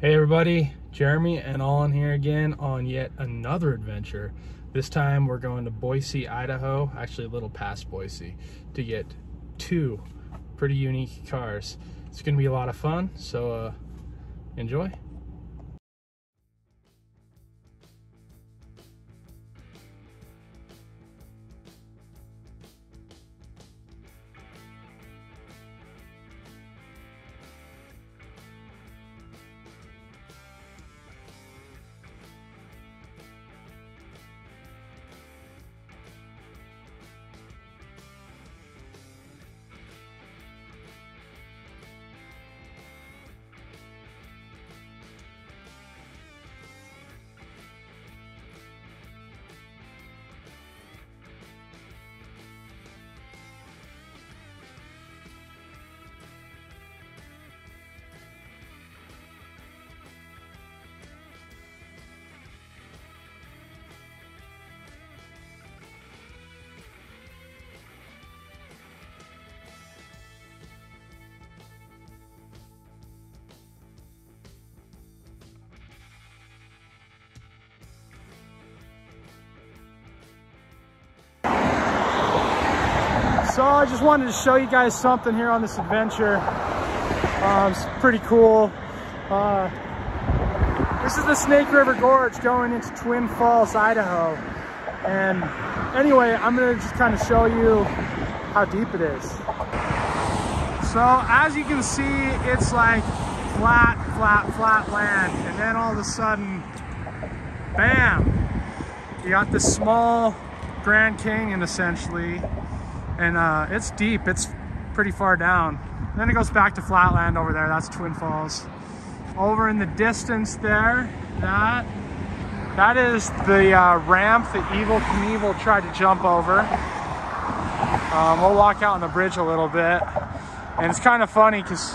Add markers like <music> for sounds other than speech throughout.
Hey everybody, Jeremy and Olin here again on yet another adventure. This time we're going to Boise, Idaho, actually a little past Boise, to get two pretty unique cars. It's going to be a lot of fun, so uh, enjoy. So I just wanted to show you guys something here on this adventure. Um, it's pretty cool. Uh, this is the Snake River Gorge going into Twin Falls, Idaho. And anyway, I'm gonna just kind of show you how deep it is. So as you can see, it's like flat, flat, flat land. And then all of a sudden, bam, you got this small Grand Canyon essentially and uh, it's deep. It's pretty far down. And then it goes back to flatland over there. That's Twin Falls. Over in the distance there, that that is the uh, ramp that Evel Knievel tried to jump over. Um, we'll walk out on the bridge a little bit. And it's kind of funny because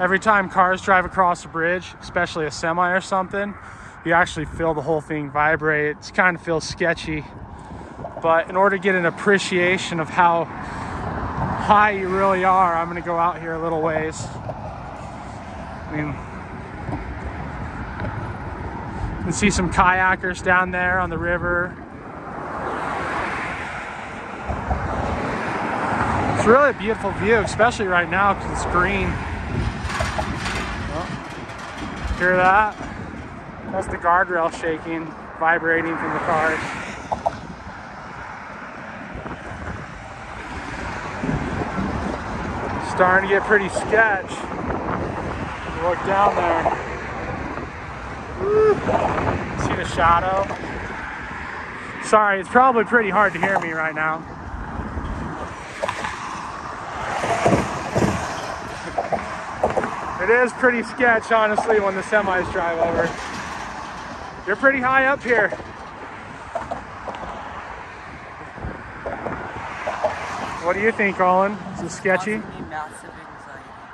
every time cars drive across the bridge, especially a semi or something, you actually feel the whole thing vibrate. It kind of feels sketchy but in order to get an appreciation of how high you really are, I'm gonna go out here a little ways. I mean, you can see some kayakers down there on the river. It's really a beautiful view, especially right now because it's green. Oh, hear that? That's the guardrail shaking, vibrating from the cars. Starting to get pretty sketch. Look down there. Woo. See the shadow? Sorry, it's probably pretty hard to hear me right now. It is pretty sketch, honestly, when the semis drive over. You're pretty high up here. What do you think, Olin? Is it sketchy?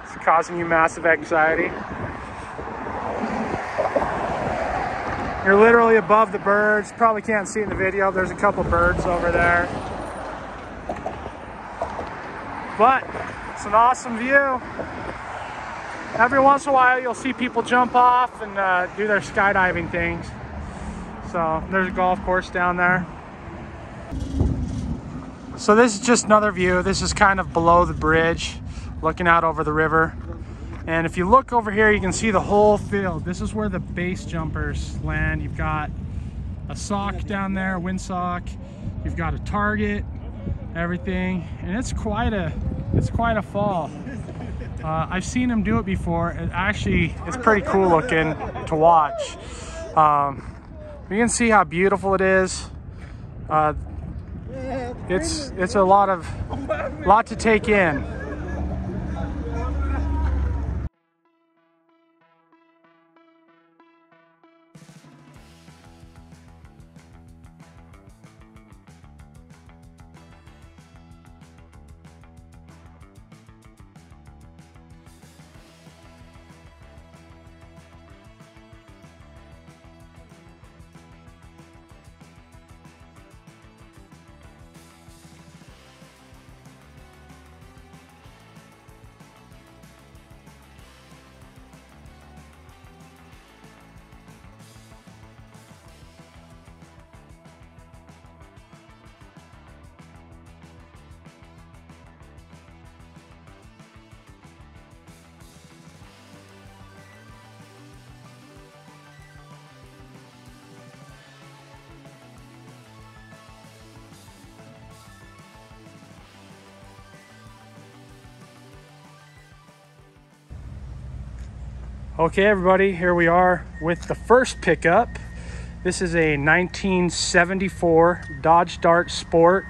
It's causing you massive anxiety. You're literally above the birds. Probably can't see in the video. There's a couple birds over there. But it's an awesome view. Every once in a while, you'll see people jump off and uh, do their skydiving things. So there's a golf course down there. So this is just another view. This is kind of below the bridge, looking out over the river. And if you look over here, you can see the whole field. This is where the base jumpers land. You've got a sock down there, windsock. You've got a target, everything. And it's quite a, it's quite a fall. Uh, I've seen them do it before. It actually, it's pretty cool looking to watch. Um, you can see how beautiful it is. Uh, it's it's a lot of lot to take in. Okay, everybody, here we are with the first pickup. This is a 1974 Dodge Dart Sport.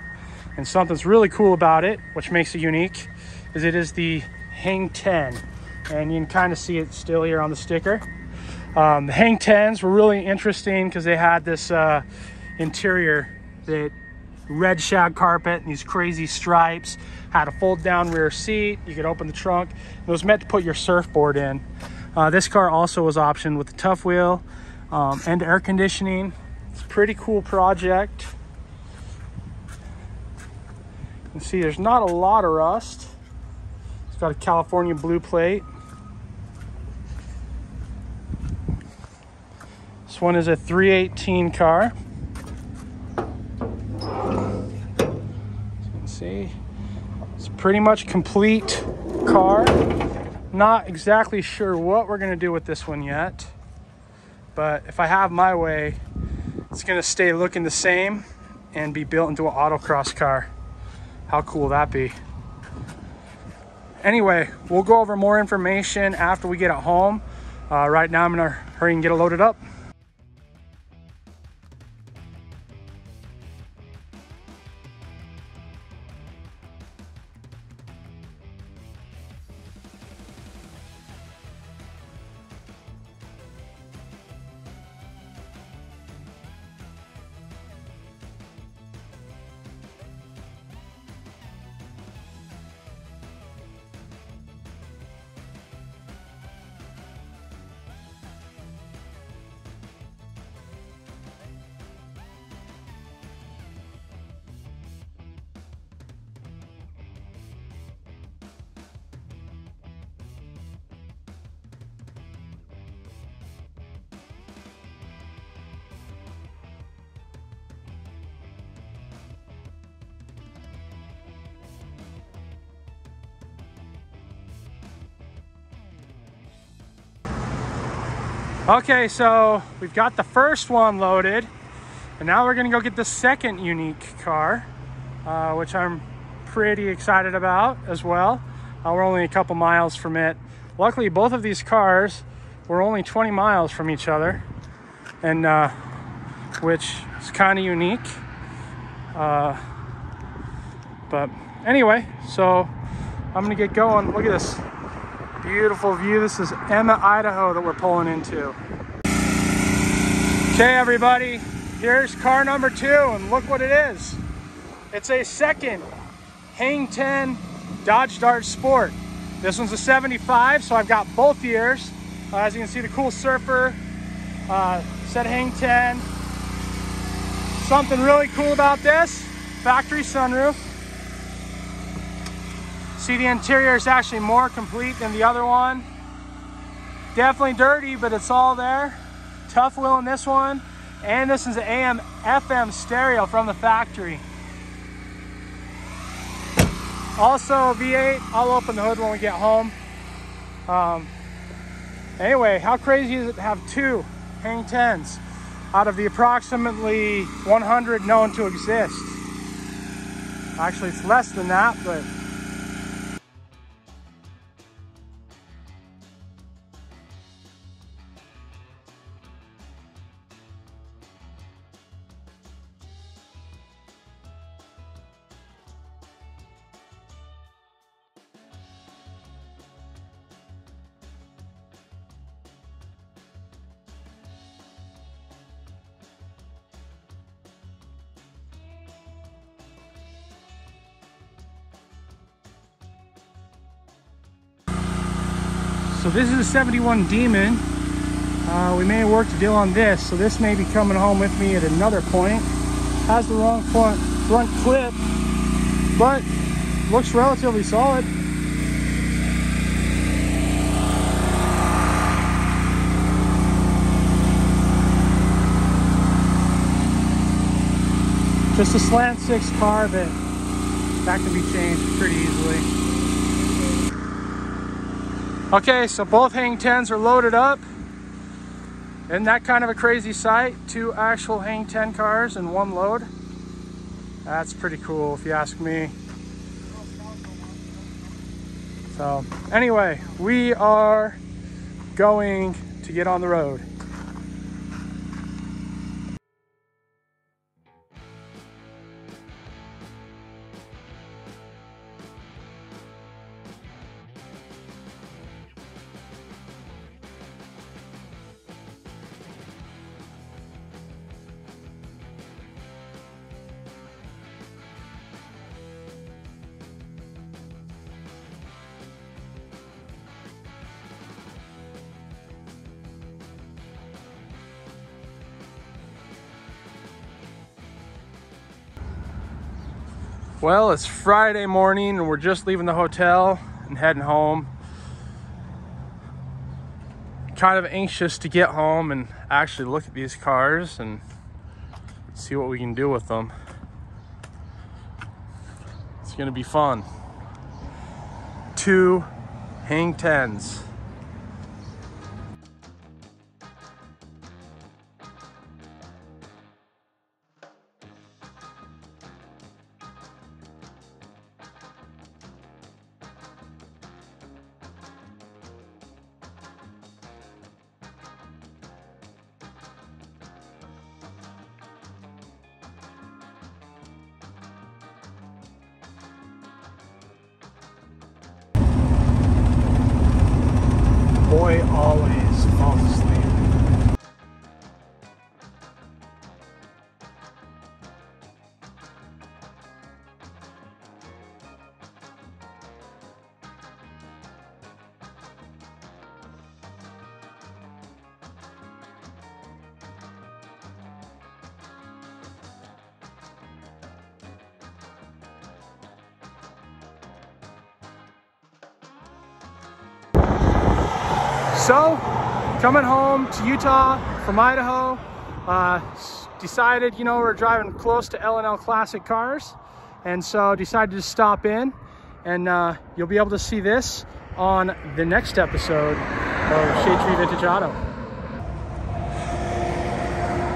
And something's really cool about it, which makes it unique, is it is the Hang 10. And you can kind of see it still here on the sticker. Um, the Hang 10s were really interesting because they had this uh, interior that red shag carpet and these crazy stripes, had a fold down rear seat, you could open the trunk. It was meant to put your surfboard in. Uh, this car also was optioned with the Tuff wheel um, and air conditioning. It's a pretty cool project. You can see there's not a lot of rust. It's got a California blue plate. This one is a 318 car. As you can see, it's pretty much complete car. Not exactly sure what we're gonna do with this one yet, but if I have my way, it's gonna stay looking the same and be built into an autocross car. How cool will that be? Anyway, we'll go over more information after we get it home. Uh, right now, I'm gonna hurry and get it loaded up. Okay, so we've got the first one loaded, and now we're gonna go get the second unique car, uh, which I'm pretty excited about as well. Uh, we're only a couple miles from it. Luckily, both of these cars were only 20 miles from each other, and uh, which is kind of unique. Uh, but anyway, so I'm gonna get going. Look at this Beautiful view. This is Emma, Idaho that we're pulling into. Okay, everybody, here's car number two, and look what it is. It's a second Hang 10 Dodge Dart Sport. This one's a 75, so I've got both years. Uh, as you can see, the cool surfer, uh, said Hang 10. Something really cool about this, factory sunroof. See the interior is actually more complete than the other one. Definitely dirty, but it's all there. Tuff wheel in this one. And this is an AM FM stereo from the factory. Also V8, I'll open the hood when we get home. Um, anyway, how crazy is it to have two Hang 10s out of the approximately 100 known to exist? Actually, it's less than that, but this is a 71 Demon. Uh, we may worked a deal on this, so this may be coming home with me at another point. Has the wrong front, front clip, but looks relatively solid. Just a slant six car, but that can be changed pretty easily. Okay, so both Hang 10s are loaded up. Isn't that kind of a crazy sight? Two actual Hang 10 cars in one load. That's pretty cool if you ask me. So anyway, we are going to get on the road. Well, it's Friday morning and we're just leaving the hotel and heading home. Kind of anxious to get home and actually look at these cars and see what we can do with them. It's gonna be fun. Two hang tens. Coming home to Utah from Idaho, uh, decided, you know, we're driving close to L&L Classic Cars, and so decided to stop in, and uh, you'll be able to see this on the next episode of Shade Tree Vintage Auto.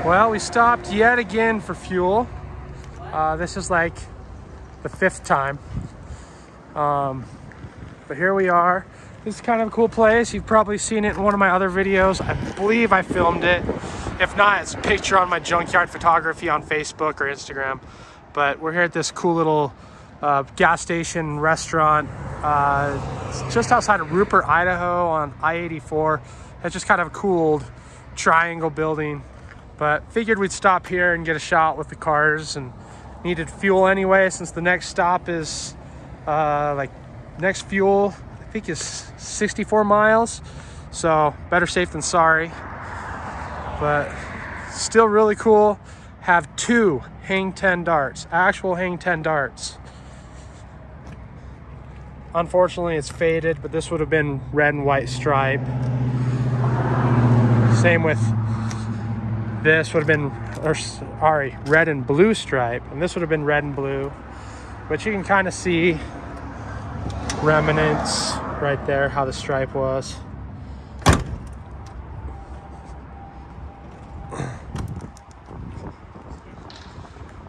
Well, we stopped yet again for fuel. Uh, this is like the fifth time. Um, but here we are. This is kind of a cool place. You've probably seen it in one of my other videos. I believe I filmed it. If not, it's a picture on my junkyard photography on Facebook or Instagram. But we're here at this cool little uh, gas station restaurant. Uh, just outside of Rupert, Idaho on I-84. It's just kind of a cool triangle building. But figured we'd stop here and get a shot with the cars and needed fuel anyway since the next stop is uh, like next fuel I think is 64 miles. So better safe than sorry. But still really cool. Have two hang 10 darts, actual hang 10 darts. Unfortunately, it's faded, but this would have been red and white stripe. Same with this would have been, or sorry, red and blue stripe, and this would have been red and blue. But you can kind of see remnants right there, how the stripe was.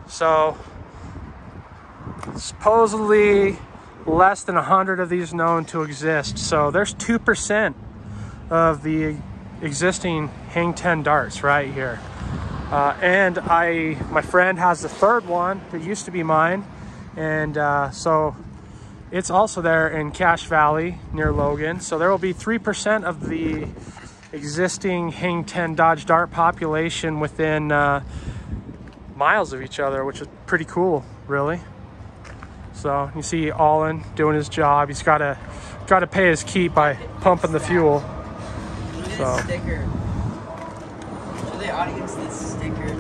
So, supposedly less than 100 of these known to exist. So there's 2% of the existing hang 10 darts right here. Uh, and I, my friend has the third one that used to be mine. And uh, so it's also there in Cache Valley near Logan. So there will be 3% of the existing Hang 10 Dodge Dart population within uh, miles of each other, which is pretty cool, really. So you see Allen doing his job. He's got to got to pay his keep by pumping the fuel. So. sticker. Show the audience this sticker.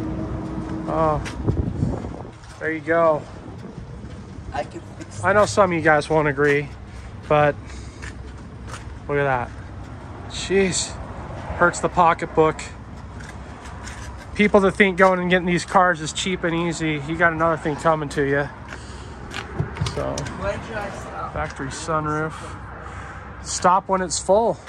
Oh, there you go. I can I know some of you guys won't agree, but look at that. Jeez, hurts the pocketbook. People that think going and getting these cars is cheap and easy, you got another thing coming to you. So, When should I stop? factory sunroof. Stop when it's full.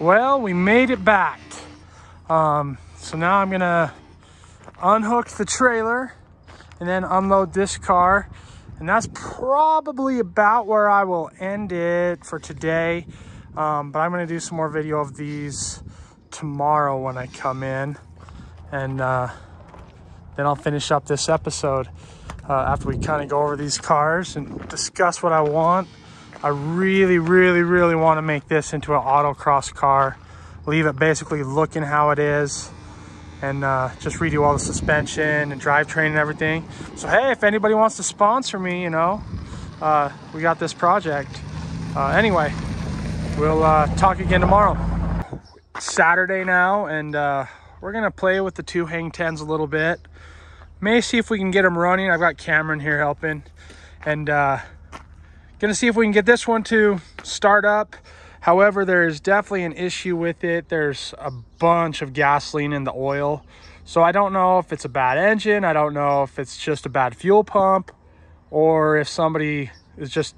Well, we made it back. Um, so now I'm gonna unhook the trailer and then unload this car. And that's probably about where I will end it for today. Um, but I'm gonna do some more video of these tomorrow when I come in. And uh, then I'll finish up this episode uh, after we kind of go over these cars and discuss what I want. I really, really, really want to make this into an autocross car. Leave it basically looking how it is and uh, just redo all the suspension and drivetrain and everything. So hey, if anybody wants to sponsor me, you know, uh, we got this project. Uh, anyway, we'll uh, talk again tomorrow. Saturday now, and uh, we're gonna play with the two hang tens a little bit. May see if we can get them running. I've got Cameron here helping, and uh, gonna see if we can get this one to start up. However, there's definitely an issue with it. There's a bunch of gasoline in the oil. So I don't know if it's a bad engine. I don't know if it's just a bad fuel pump or if somebody is just,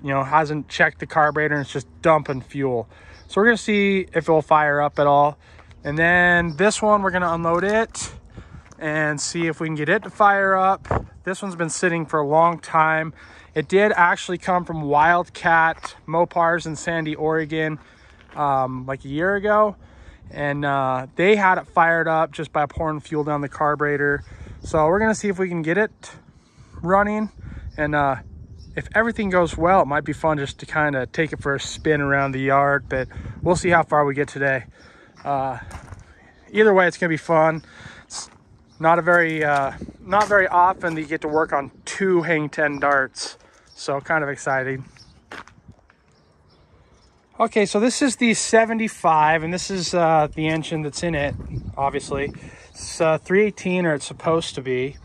you know, hasn't checked the carburetor and it's just dumping fuel. So we're gonna see if it will fire up at all. And then this one, we're gonna unload it and see if we can get it to fire up. This one's been sitting for a long time. It did actually come from Wildcat Mopars in Sandy, Oregon, um, like a year ago. And uh, they had it fired up just by pouring fuel down the carburetor. So we're gonna see if we can get it running. And uh, if everything goes well, it might be fun just to kind of take it for a spin around the yard, but we'll see how far we get today. Uh, either way, it's gonna be fun. It's not a very, uh, not very often that you get to work on two hang 10 darts. So kind of exciting. Okay, so this is the 75, and this is uh, the engine that's in it, obviously. It's uh, 318, or it's supposed to be.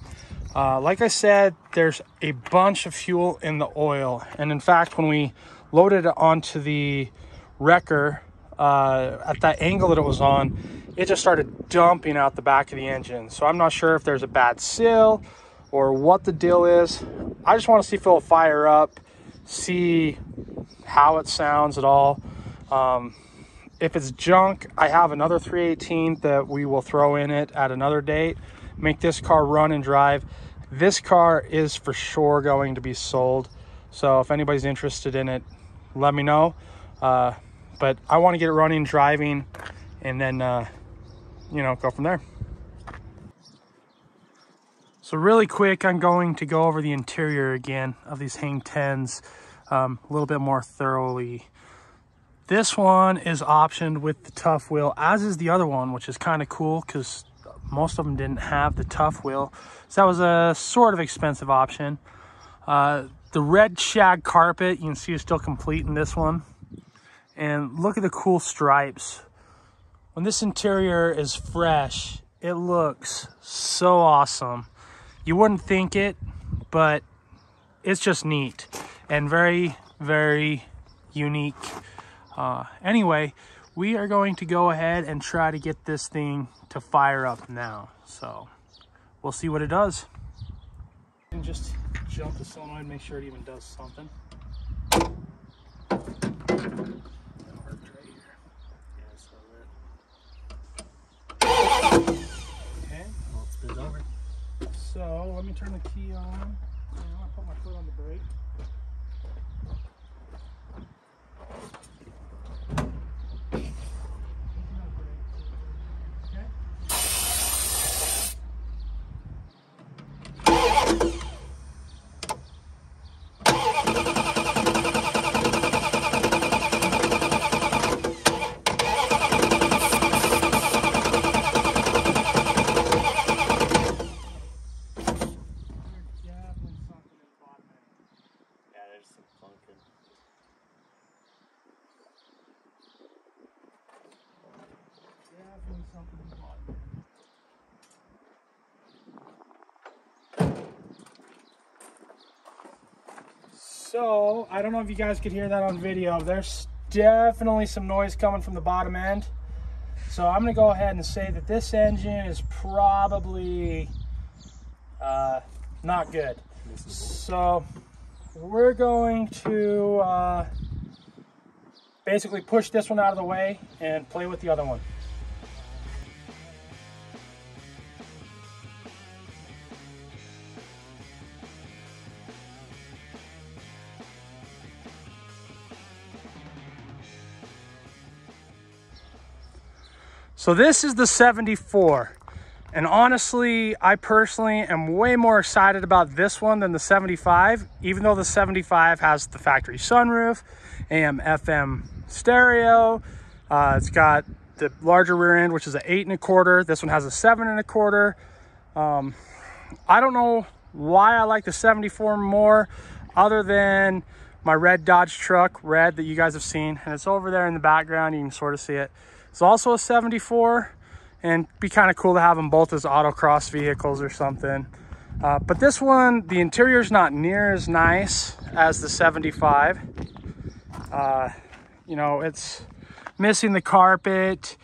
Uh, like I said, there's a bunch of fuel in the oil. And in fact, when we loaded it onto the wrecker, uh, at that angle that it was on, it just started dumping out the back of the engine. So I'm not sure if there's a bad seal or what the deal is. I just want to see it'll fire up, see how it sounds at all. Um, if it's junk, I have another 318 that we will throw in it at another date, make this car run and drive. This car is for sure going to be sold. So if anybody's interested in it, let me know. Uh, but I want to get it running, driving, and then, uh, you know, go from there. So really quick, I'm going to go over the interior again of these Hang 10s um, a little bit more thoroughly. This one is optioned with the Tuff wheel, as is the other one, which is kind of cool because most of them didn't have the Tuff wheel. So that was a sort of expensive option. Uh, the red shag carpet, you can see is still complete in this one. And look at the cool stripes. When this interior is fresh, it looks so awesome you wouldn't think it, but it's just neat and very, very unique. Uh, anyway, we are going to go ahead and try to get this thing to fire up now. So we'll see what it does. And just jump the solenoid, make sure it even does something. So let me turn the key on. I'm gonna put my foot on the brake. So, I don't know if you guys could hear that on video. There's definitely some noise coming from the bottom end. So I'm gonna go ahead and say that this engine is probably uh, not good. So we're going to uh, basically push this one out of the way and play with the other one. So this is the 74. And honestly, I personally am way more excited about this one than the 75, even though the 75 has the factory sunroof, AM, FM stereo. Uh, it's got the larger rear end, which is an eight and a quarter. This one has a seven and a quarter. Um, I don't know why I like the 74 more other than my red Dodge truck, red that you guys have seen. And it's over there in the background. You can sort of see it. It's also a 74 and be kind of cool to have them both as autocross vehicles or something. Uh, but this one, the interior is not near as nice as the 75. Uh, you know, it's missing the carpet.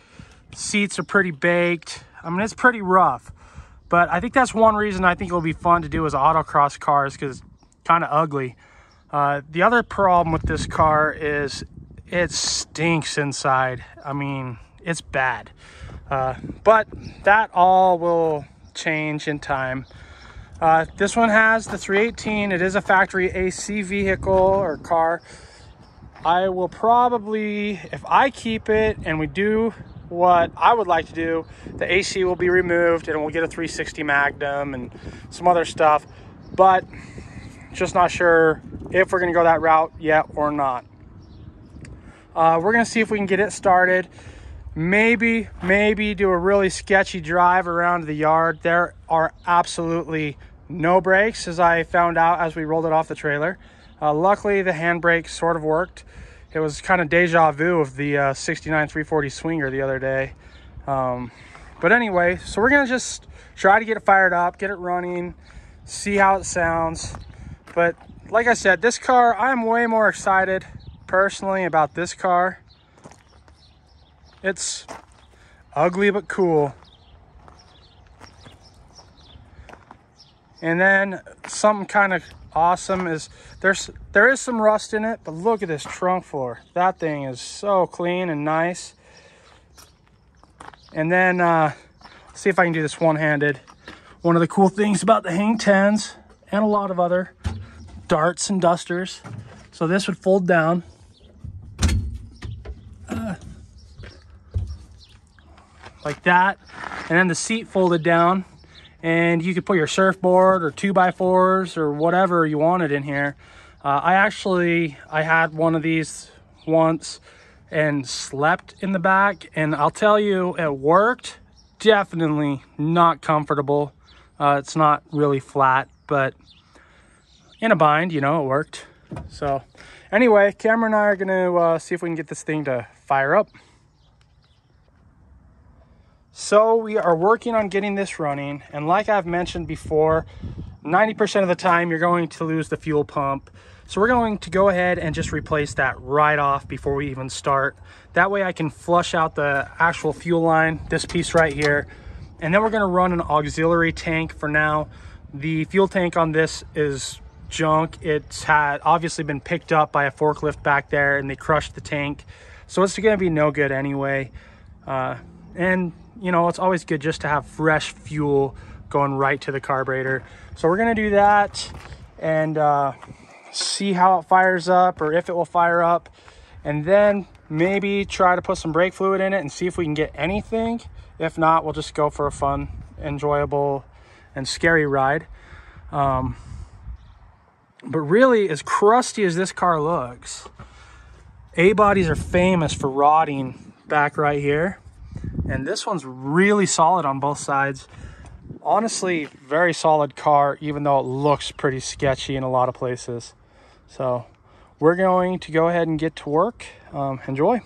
Seats are pretty baked. I mean, it's pretty rough. But I think that's one reason I think it'll be fun to do as autocross cars because it's kind of ugly. Uh, the other problem with this car is it stinks inside. I mean, it's bad. Uh, but that all will change in time. Uh, this one has the 318. It is a factory AC vehicle or car. I will probably, if I keep it and we do what I would like to do, the AC will be removed and we'll get a 360 Magnum and some other stuff. But just not sure if we're going to go that route yet or not. Uh, we're to see if we can get it started. Maybe maybe do a really sketchy drive around the yard. There are absolutely no brakes as i found out as we rolled it off the trailer. Uh, luckily the handbrake sort of worked. It was kind of deja vu of the uh, 69 340 swinger the other day. Um, but anyway so we're gonna just try to get it fired up get it running see how it sounds. But like i said this car i'm way more excited personally about this car it's ugly but cool. And then something kind of awesome is there's there is some rust in it, but look at this trunk floor. That thing is so clean and nice. And then uh, see if I can do this one-handed. One of the cool things about the Hang 10s and a lot of other darts and dusters. So this would fold down like that. And then the seat folded down and you could put your surfboard or two by fours or whatever you wanted in here. Uh, I actually, I had one of these once and slept in the back and I'll tell you it worked. Definitely not comfortable. Uh, it's not really flat, but in a bind, you know, it worked. So anyway, Cameron and I are gonna uh, see if we can get this thing to fire up. So we are working on getting this running. And like I've mentioned before, 90% of the time you're going to lose the fuel pump. So we're going to go ahead and just replace that right off before we even start. That way I can flush out the actual fuel line, this piece right here. And then we're gonna run an auxiliary tank for now. The fuel tank on this is junk. It's had obviously been picked up by a forklift back there and they crushed the tank. So it's gonna be no good anyway. Uh, and you know, it's always good just to have fresh fuel going right to the carburetor. So we're gonna do that and uh, see how it fires up or if it will fire up. And then maybe try to put some brake fluid in it and see if we can get anything. If not, we'll just go for a fun, enjoyable, and scary ride. Um, but really, as crusty as this car looks, A-bodies are famous for rotting back right here. And this one's really solid on both sides. Honestly, very solid car, even though it looks pretty sketchy in a lot of places. So we're going to go ahead and get to work. Um, enjoy.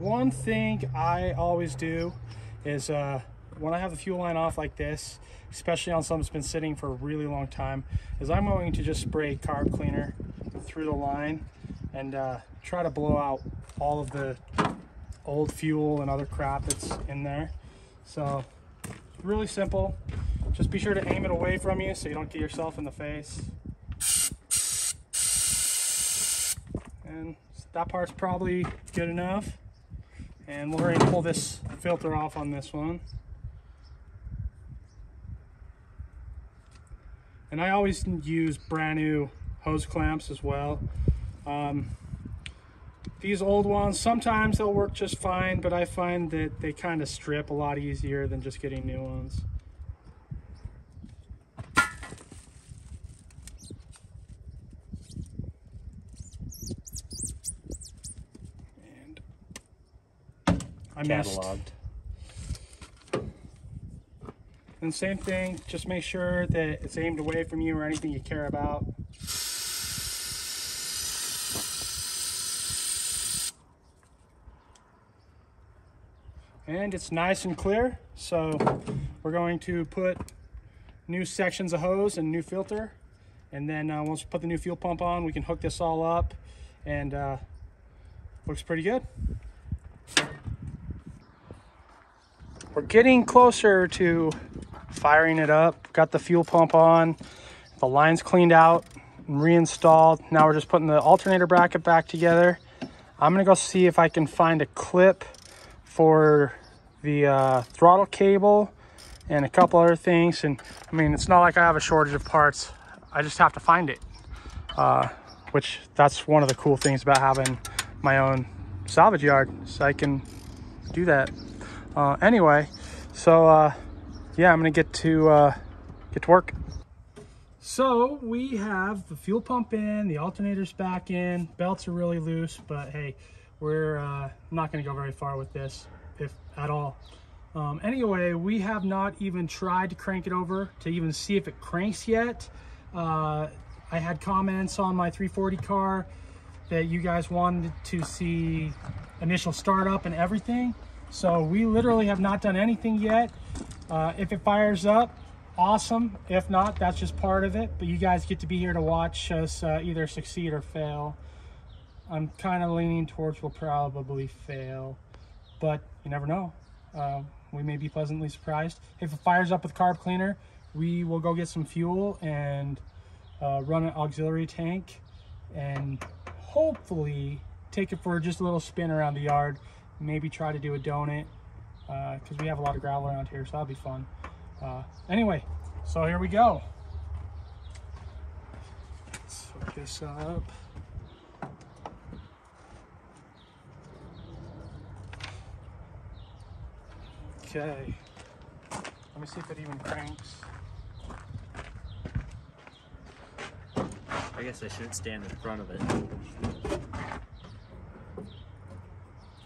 One thing I always do is uh, when I have the fuel line off like this, especially on something that's been sitting for a really long time, is I'm going to just spray carb cleaner through the line and uh, try to blow out all of the old fuel and other crap that's in there. So really simple. Just be sure to aim it away from you so you don't get yourself in the face. And that part's probably good enough. And we're going to pull this filter off on this one. And I always use brand new hose clamps as well. Um, these old ones, sometimes they'll work just fine, but I find that they kind of strip a lot easier than just getting new ones. I missed. Cataloged. And same thing, just make sure that it's aimed away from you or anything you care about. And it's nice and clear, so we're going to put new sections of hose and new filter. And then uh, once we put the new fuel pump on, we can hook this all up and uh, looks pretty good. We're getting closer to firing it up. Got the fuel pump on, the lines cleaned out and reinstalled. Now we're just putting the alternator bracket back together. I'm gonna go see if I can find a clip for the uh, throttle cable and a couple other things. And I mean, it's not like I have a shortage of parts. I just have to find it, uh, which that's one of the cool things about having my own salvage yard. So I can do that. Uh, anyway, so uh, yeah, I'm gonna get to uh, get to work. So we have the fuel pump in, the alternator's back in, belts are really loose, but hey, we're uh, not gonna go very far with this, if at all. Um, anyway, we have not even tried to crank it over to even see if it cranks yet. Uh, I had comments on my 340 car that you guys wanted to see initial startup and everything. So we literally have not done anything yet. Uh, if it fires up, awesome. If not, that's just part of it. But you guys get to be here to watch us uh, either succeed or fail. I'm kind of leaning towards we'll probably fail, but you never know. Uh, we may be pleasantly surprised. If it fires up with carb cleaner, we will go get some fuel and uh, run an auxiliary tank and hopefully take it for just a little spin around the yard. Maybe try to do a donut because we have a lot of gravel around here, so that'll be fun. Uh, anyway, so here we go. Let's hook this up. Okay. Let me see if it even cranks. I guess I shouldn't stand in front of it.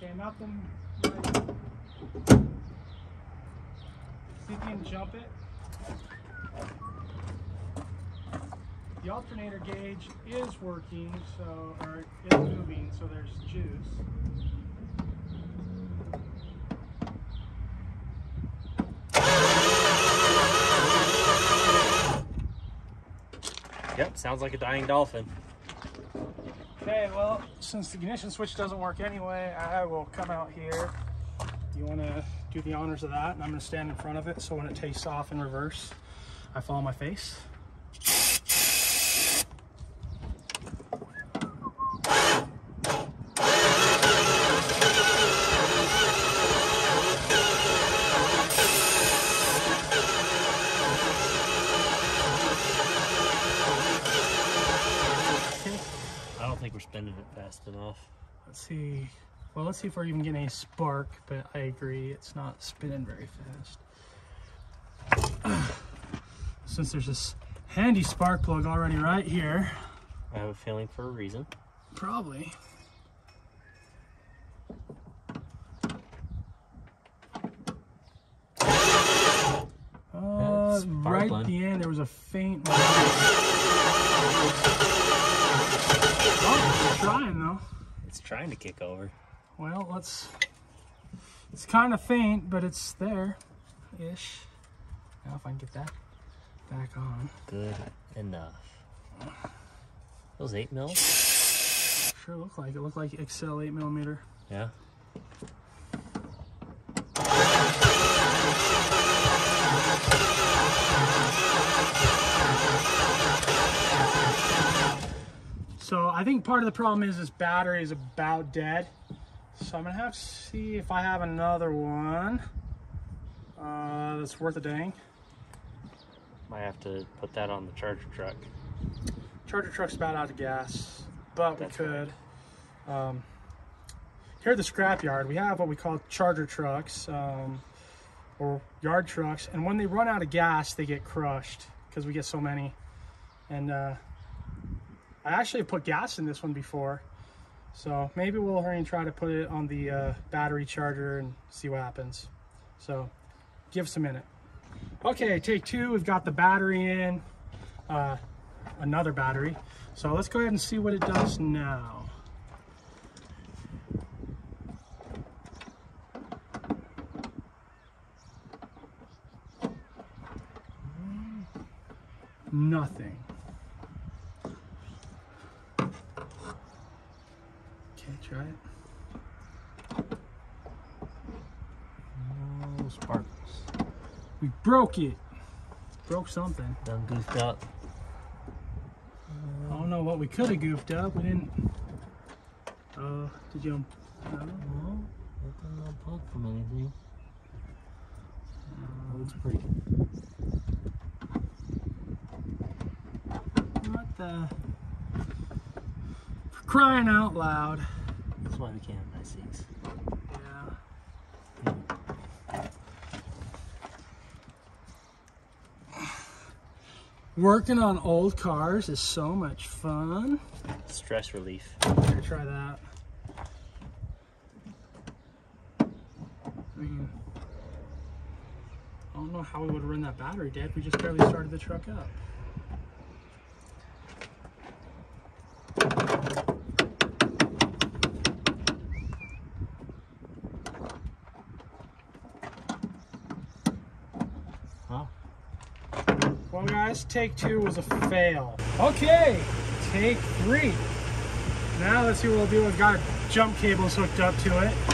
Okay, nothing. Like... See if you can jump it. The alternator gauge is working, so or is moving, so there's juice. Yep, sounds like a dying dolphin. Okay, well, since the ignition switch doesn't work anyway, I will come out here. You want to do the honors of that, and I'm going to stand in front of it so when it takes off in reverse, I follow my face. See if we're even getting a spark, but I agree, it's not spinning very fast. <clears throat> Since there's this handy spark plug already right here, I have a feeling for a reason. probably. Uh, right at the end, there was a faint. Oh, we're trying though. It's trying to kick over. Well, let's. It's kind of faint, but it's there, ish. Now if I can get that back on. Good enough. Those eight mil? Sure look like it. Looked like Excel 8 millimeter. Yeah. So I think part of the problem is this battery is about dead. So I'm gonna have to see if I have another one uh, that's worth a dang. Might have to put that on the charger truck. Charger truck's about out of gas, but we That's could. Um, here at the scrapyard, we have what we call charger trucks um, or yard trucks, and when they run out of gas, they get crushed because we get so many. And uh, I actually put gas in this one before, so maybe we'll hurry and try to put it on the uh, battery charger and see what happens. So give us a minute. Okay, take two. We've got the battery in. Uh, another battery. So let's go ahead and see what it does now. Nothing. Okay, try it. No sparkles. We broke it. Broke something. Done goofed up. I don't know what we could have goofed up. We didn't. Uh, did you? No. No, that doesn't unplug from anything. looks pretty. What the? For crying out loud. That's why we can't have nice things. Yeah. Working on old cars is so much fun. Stress relief. Here, try that. I mean, I don't know how we would run that battery dead. We just barely started the truck up. Take two was a fail. Okay, take three. Now let's see what we'll do. We've got jump cables hooked up to it.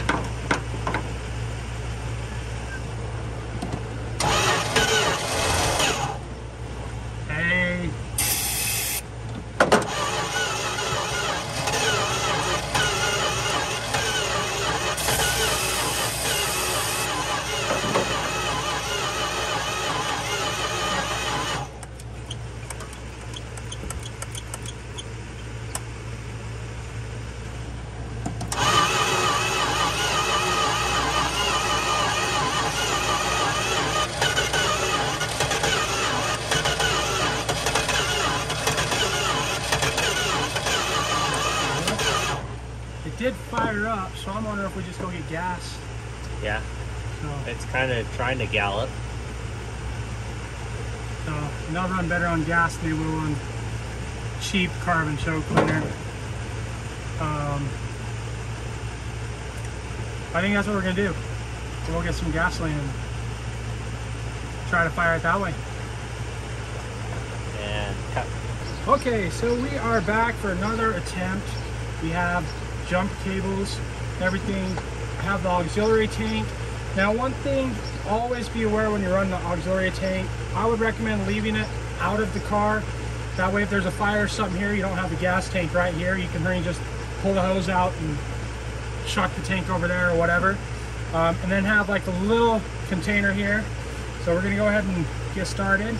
It did fire up, so I'm wondering if we just go get gas. Yeah, So, it's kind of trying to gallop. so they'll run better on gas than they will on cheap carbon choke cleaner. Um, I think that's what we're gonna do. We'll get some gasoline and try to fire it that way. And cut. Okay, so we are back for another attempt. We have jump cables, everything. Have the auxiliary tank. Now one thing, always be aware when you're the auxiliary tank, I would recommend leaving it out of the car. That way if there's a fire or something here, you don't have the gas tank right here. You can hurry just pull the hose out and chuck the tank over there or whatever. Um, and then have like a little container here. So we're gonna go ahead and get started.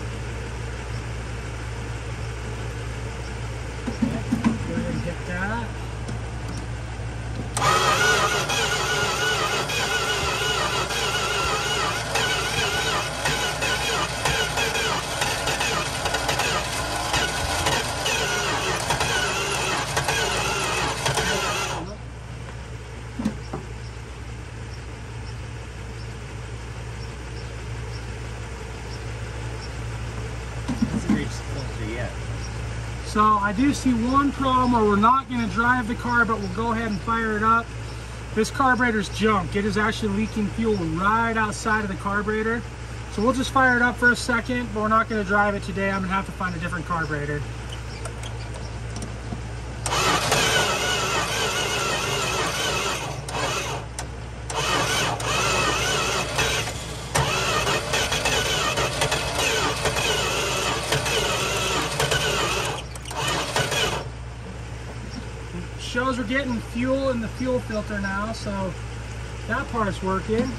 So I do see one problem where we're not going to drive the car, but we'll go ahead and fire it up. this carburetor's junk. It is actually leaking fuel right outside of the carburetor. So we'll just fire it up for a second, but we're not gonna drive it today. I'm gonna have to find a different carburetor. shows we're getting fuel in the fuel filter now, so that part's working.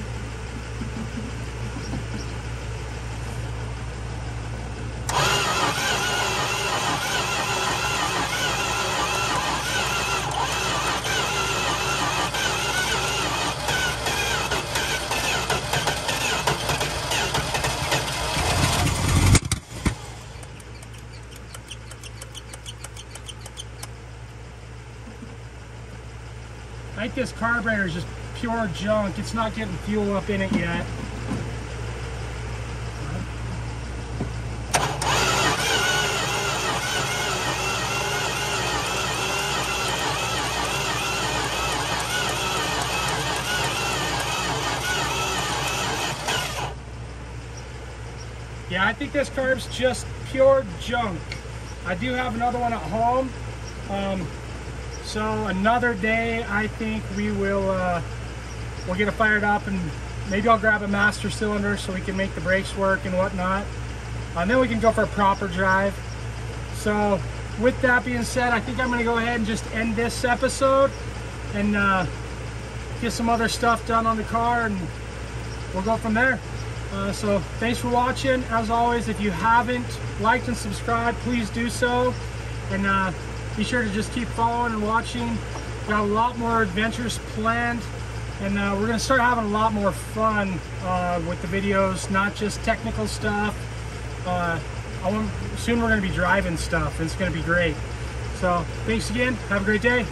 I think this carburetor is just pure junk. It's not getting fuel up in it yet. Yeah, I think this carb's just pure junk. I do have another one at home. Um, so another day, I think we will uh, we'll get it fired up and maybe I'll grab a master cylinder so we can make the brakes work and whatnot. And then we can go for a proper drive. So with that being said, I think I'm gonna go ahead and just end this episode and uh, get some other stuff done on the car and we'll go from there. Uh, so thanks for watching. As always, if you haven't liked and subscribed, please do so. And uh, be sure to just keep following and watching. Got a lot more adventures planned and uh, we're gonna start having a lot more fun uh, with the videos, not just technical stuff. Uh, want, soon we're gonna be driving stuff. It's gonna be great. So thanks again. Have a great day.